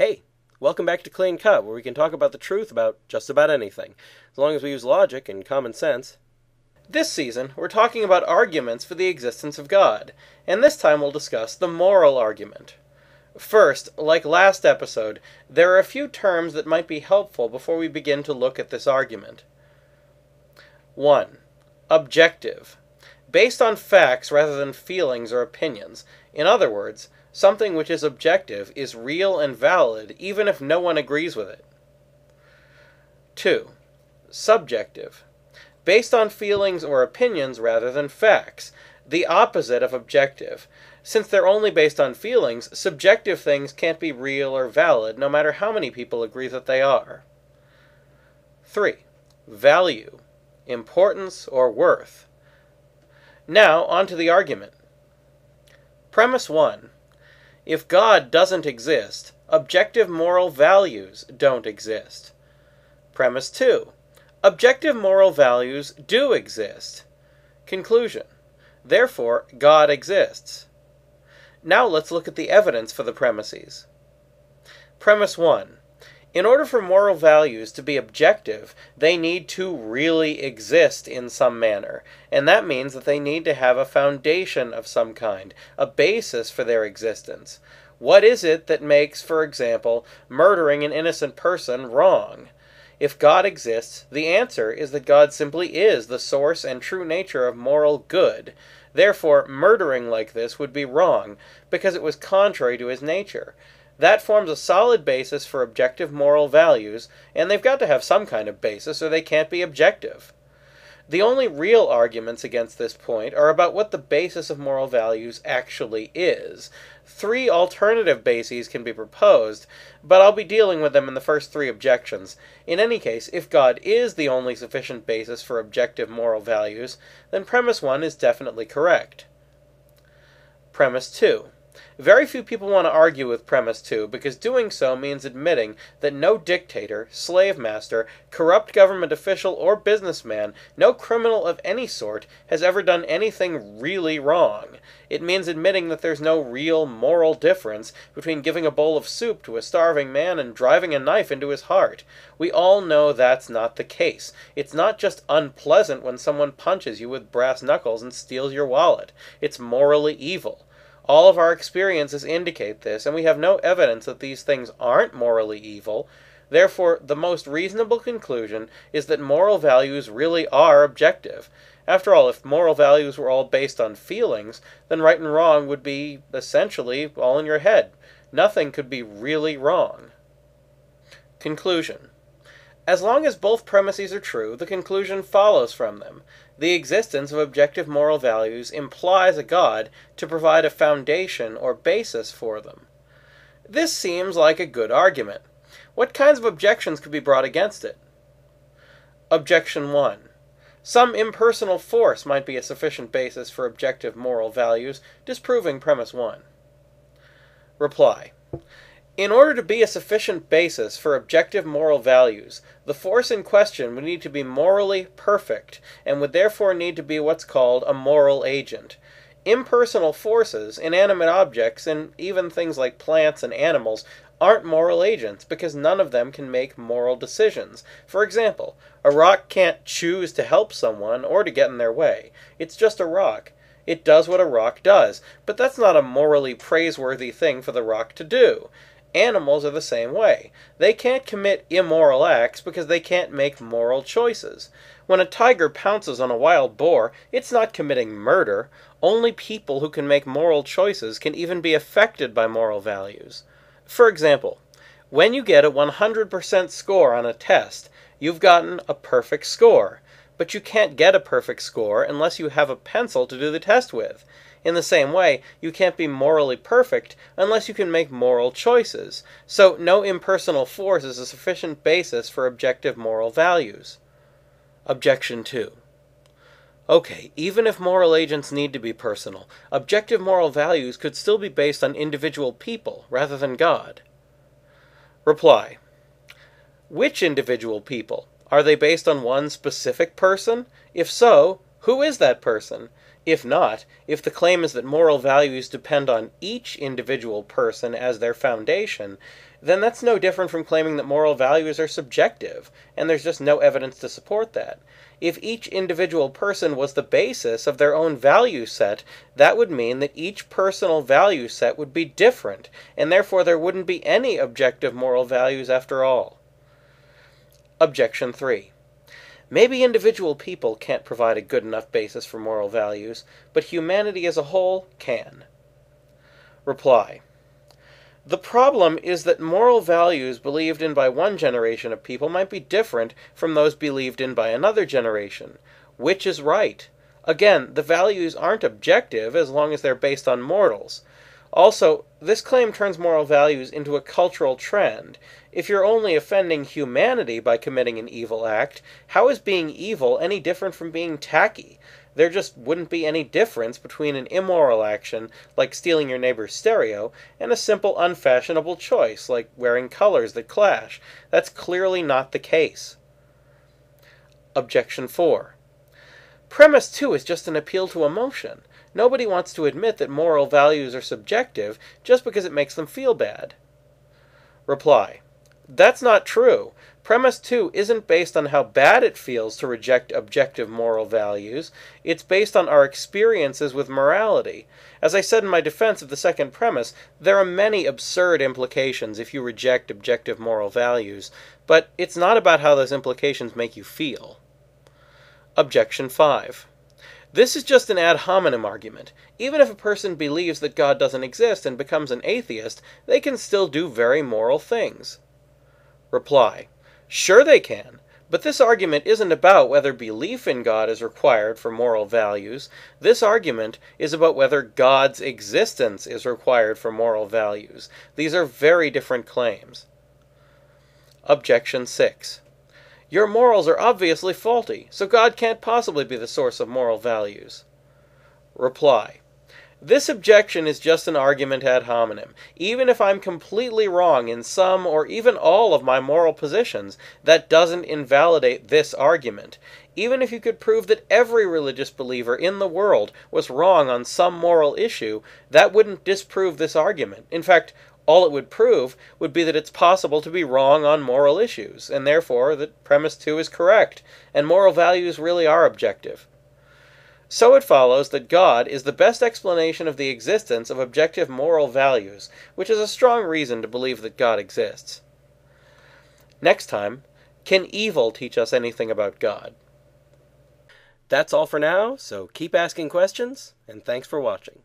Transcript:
Hey, welcome back to Clean Cut, where we can talk about the truth about just about anything, as long as we use logic and common sense. This season, we're talking about arguments for the existence of God, and this time we'll discuss the moral argument. First, like last episode, there are a few terms that might be helpful before we begin to look at this argument. 1. Objective. Based on facts rather than feelings or opinions. In other words, Something which is objective is real and valid even if no one agrees with it. 2. Subjective. Based on feelings or opinions rather than facts, the opposite of objective. Since they're only based on feelings, subjective things can't be real or valid no matter how many people agree that they are. 3. Value. Importance or worth. Now, on to the argument. Premise 1. If God doesn't exist, objective moral values don't exist. Premise 2. Objective moral values do exist. Conclusion. Therefore, God exists. Now let's look at the evidence for the premises. Premise 1. In order for moral values to be objective, they need to really exist in some manner, and that means that they need to have a foundation of some kind, a basis for their existence. What is it that makes, for example, murdering an innocent person wrong? If God exists, the answer is that God simply is the source and true nature of moral good. Therefore, murdering like this would be wrong, because it was contrary to his nature. That forms a solid basis for objective moral values, and they've got to have some kind of basis or they can't be objective. The only real arguments against this point are about what the basis of moral values actually is. Three alternative bases can be proposed, but I'll be dealing with them in the first three objections. In any case, if God is the only sufficient basis for objective moral values, then premise 1 is definitely correct. Premise 2. Very few people want to argue with premise 2 because doing so means admitting that no dictator, slave master, corrupt government official, or businessman, no criminal of any sort, has ever done anything really wrong. It means admitting that there's no real moral difference between giving a bowl of soup to a starving man and driving a knife into his heart. We all know that's not the case. It's not just unpleasant when someone punches you with brass knuckles and steals your wallet. It's morally evil. All of our experiences indicate this, and we have no evidence that these things aren't morally evil. Therefore, the most reasonable conclusion is that moral values really are objective. After all, if moral values were all based on feelings, then right and wrong would be essentially all in your head. Nothing could be really wrong. Conclusion As long as both premises are true, the conclusion follows from them. The existence of objective moral values implies a God to provide a foundation or basis for them. This seems like a good argument. What kinds of objections could be brought against it? Objection 1. Some impersonal force might be a sufficient basis for objective moral values, disproving premise 1. Reply. In order to be a sufficient basis for objective moral values, the force in question would need to be morally perfect, and would therefore need to be what's called a moral agent. Impersonal forces, inanimate objects, and even things like plants and animals aren't moral agents because none of them can make moral decisions. For example, a rock can't choose to help someone or to get in their way. It's just a rock. It does what a rock does, but that's not a morally praiseworthy thing for the rock to do. Animals are the same way. They can't commit immoral acts because they can't make moral choices. When a tiger pounces on a wild boar, it's not committing murder. Only people who can make moral choices can even be affected by moral values. For example, when you get a 100% score on a test, you've gotten a perfect score. But you can't get a perfect score unless you have a pencil to do the test with. In the same way, you can't be morally perfect unless you can make moral choices. So, no impersonal force is a sufficient basis for objective moral values. Objection 2. Okay, even if moral agents need to be personal, objective moral values could still be based on individual people rather than God. Reply. Which individual people? Are they based on one specific person? If so, who is that person? If not, if the claim is that moral values depend on each individual person as their foundation, then that's no different from claiming that moral values are subjective, and there's just no evidence to support that. If each individual person was the basis of their own value set, that would mean that each personal value set would be different, and therefore there wouldn't be any objective moral values after all. Objection 3. Maybe individual people can't provide a good enough basis for moral values, but humanity as a whole can. Reply. The problem is that moral values believed in by one generation of people might be different from those believed in by another generation. Which is right? Again, the values aren't objective as long as they're based on mortals. Also, this claim turns moral values into a cultural trend. If you're only offending humanity by committing an evil act, how is being evil any different from being tacky? there just wouldn't be any difference between an immoral action, like stealing your neighbor's stereo, and a simple unfashionable choice, like wearing colors that clash. That's clearly not the case. Objection 4. Premise 2 is just an appeal to emotion. Nobody wants to admit that moral values are subjective just because it makes them feel bad. Reply. That's not true. Premise 2 isn't based on how bad it feels to reject objective moral values, it's based on our experiences with morality. As I said in my defense of the second premise, there are many absurd implications if you reject objective moral values, but it's not about how those implications make you feel. Objection 5. This is just an ad hominem argument. Even if a person believes that God doesn't exist and becomes an atheist, they can still do very moral things. Reply. Sure they can. But this argument isn't about whether belief in God is required for moral values. This argument is about whether God's existence is required for moral values. These are very different claims. Objection 6. Your morals are obviously faulty, so God can't possibly be the source of moral values. Reply. This objection is just an argument ad hominem. Even if I'm completely wrong in some or even all of my moral positions, that doesn't invalidate this argument. Even if you could prove that every religious believer in the world was wrong on some moral issue, that wouldn't disprove this argument. In fact, all it would prove would be that it's possible to be wrong on moral issues, and therefore that premise 2 is correct, and moral values really are objective. So it follows that God is the best explanation of the existence of objective moral values, which is a strong reason to believe that God exists. Next time, can evil teach us anything about God? That's all for now, so keep asking questions, and thanks for watching.